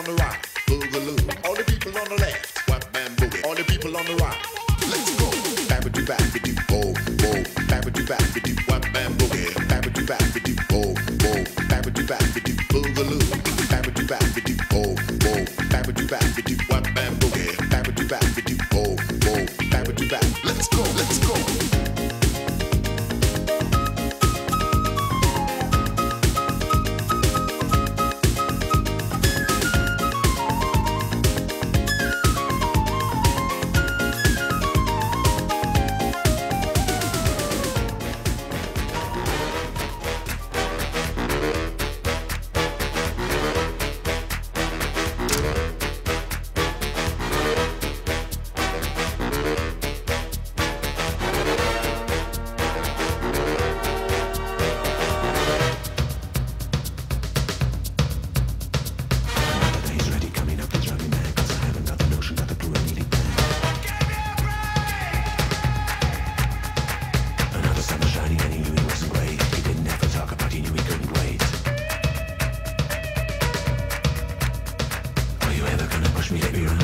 on the rock, Boogaloo. Schneebier.